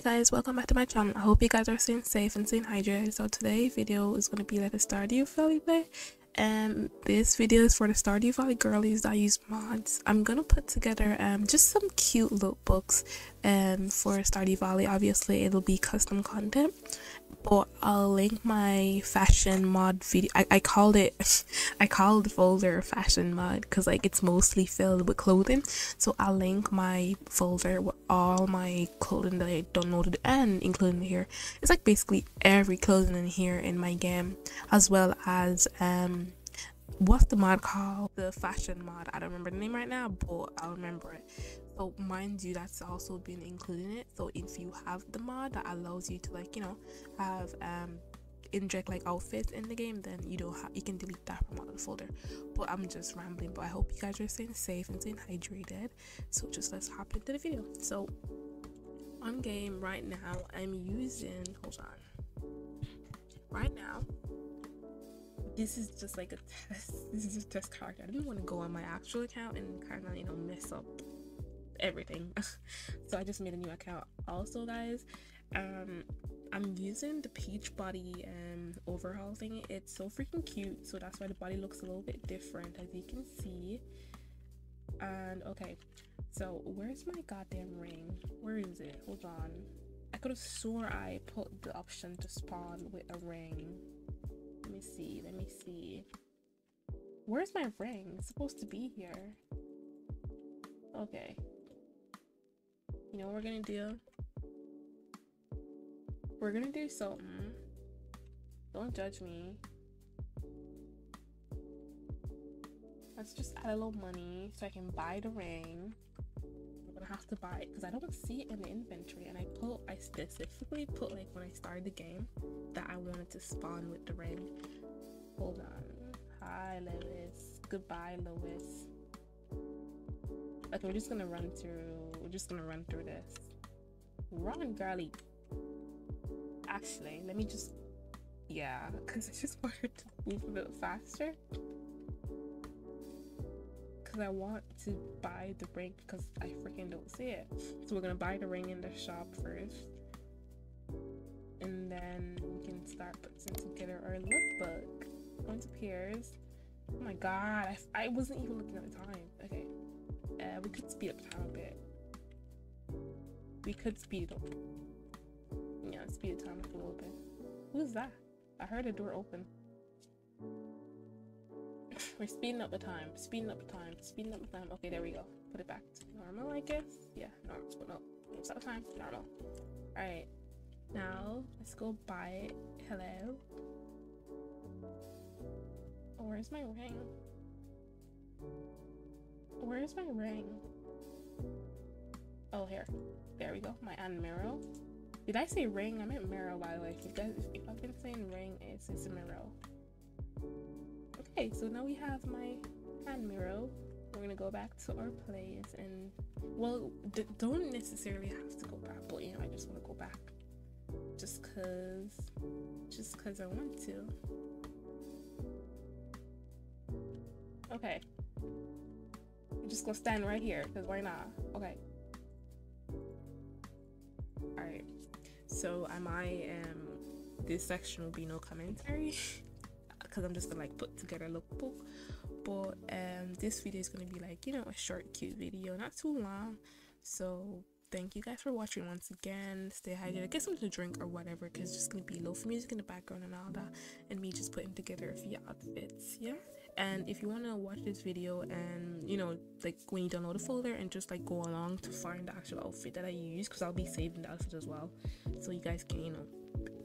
guys welcome back to my channel. I hope you guys are staying safe and staying hydrated. So today video is going to be like a stardew valley play and this video is for the stardew valley girlies that use mods. I'm gonna put together um just some cute lookbooks um for stardew valley. Obviously it'll be custom content but I'll link my fashion mod video. I, I called it, I called the folder fashion mod because like it's mostly filled with clothing. So I'll link my folder with all my clothing that I downloaded and including here. It's like basically every clothing in here in my game, as well as um what's the mod called? The fashion mod. I don't remember the name right now, but I'll remember it. So mind you, that's also been included in it. So if you have the mod that allows you to like you know have um inject like outfits in the game, then you don't have you can delete that from out of the folder. But I'm just rambling. But I hope you guys are staying safe and staying hydrated. So just let's hop into the video. So on game right now, I'm using hold on. Right now, this is just like a test. This is a test character. I didn't want to go on my actual account and kind of you know mess up everything. So i just made a new account also guys. Um i'm using the peach body um overhaul thing it's so freaking cute. So that's why the body looks a little bit different as you can see. And okay. So where's my goddamn ring? Where is it? Hold on. I could have swore i put the option to spawn with a ring let me see let me see where's my ring it's supposed to be here okay you know what we're gonna do? We're gonna do something. Don't judge me. Let's just add a little money so I can buy the ring. Have to buy it because I don't see it in the inventory. And I put, I specifically put like when I started the game that I wanted to spawn with the ring. Hold on. Hi, Lewis. Goodbye, Lewis. Okay, we're just gonna run through. We're just gonna run through this. Run, girly. Actually, let me just. Yeah, because I just wanted to move a bit faster. Because I want to buy the ring because I freaking don't see it. So we're gonna buy the ring in the shop first. And then we can start putting together our lookbook. Once appears. Oh my god, I, I wasn't even looking at the time. Okay. Uh, we could speed up time a bit. We could speed it up. Yeah, speed the time up a little bit. Who's that? I heard a door open. We're speeding up the time. Speeding up the time. Speeding up the time. Okay, there we go. Put it back to normal, I guess. Yeah, normal. No, stop time. Normal. Alright. Now, let's go buy it. Hello? Where's my ring? Where's my ring? Oh, here. There we go. My admiral. Did I say ring? I meant mirror, by the way. If, guys, if I've been saying ring, it's, it's a mirror. Okay, so now we have my admiral. We're gonna go back to our place and, well, don't necessarily have to go back, but you know, I just want to go back. Just cause, just cause I want to. Okay, i'm just gonna stand right here because why not? Okay. Alright. So am I um this section will be no commentary because I'm just gonna like put together a lookbook. But um this video is gonna be like, you know, a short cute video, not too long. So thank you guys for watching once again stay hydrated get something to drink or whatever because it's just gonna be lofi music in the background and all that and me just putting together a few outfits yeah and if you want to watch this video and you know like when you download the folder and just like go along to find the actual outfit that i use because i'll be saving the outfit as well so you guys can you know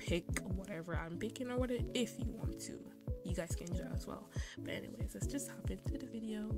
pick whatever i'm picking or whatever if you want to. You guys can enjoy as well. But anyways let's just hop into the video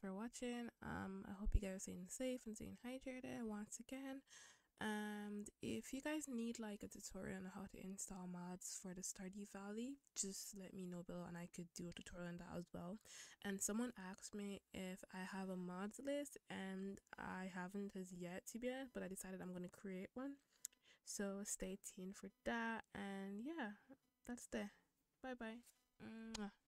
for watching. Um i hope you guys are staying safe and staying hydrated once again. And if you guys need like a tutorial on how to install mods for the stardew valley just let me know below and i could do a tutorial on that as well. And someone asked me if i have a mods list and i haven't as yet to be honest but i decided i'm going to create one. So stay tuned for that. And yeah that's there bye bye Mwah.